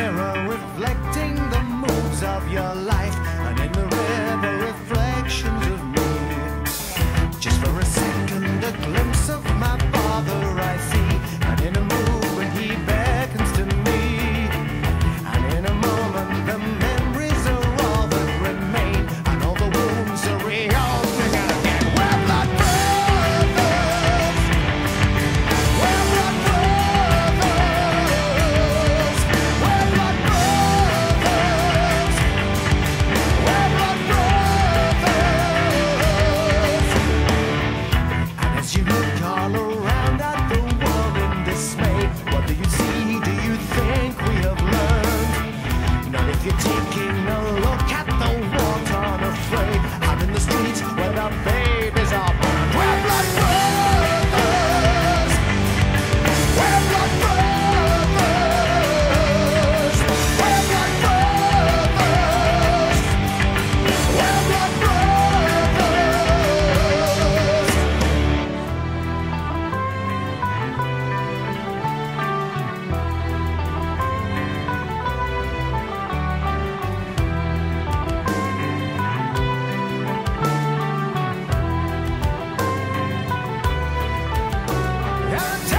mirror reflecting the moves of your life. If you're taking a look at I'm